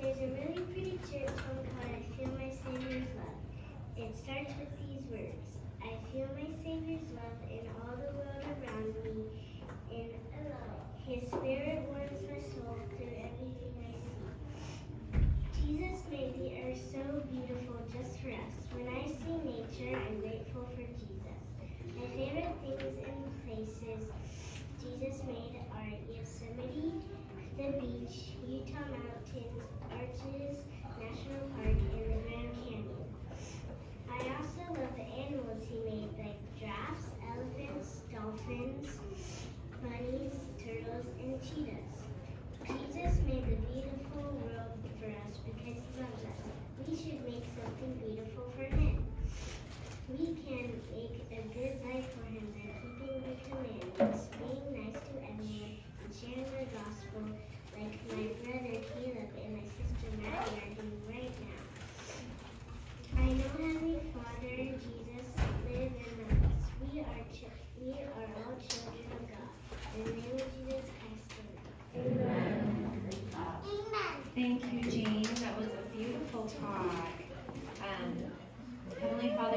There's a really pretty church home called I Feel My Savior's Love. It starts with these words, I feel my Savior's love in all the world around me, in alone. His spirit warms my soul through everything I see. Jesus made the earth so beautiful just for us. When I see nature, I National Park in the Grand Canyon. I also love the animals he made, like giraffes, elephants, dolphins, bunnies, turtles, and cheetahs. Jesus made a beautiful world for us because he loves us. We should make something beautiful for him. We can make a good life for him by keeping the commandments, being nice to everyone, and sharing the gospel like my brother Caleb Thank you, Jean. That was a beautiful talk. Um, Heavenly Father,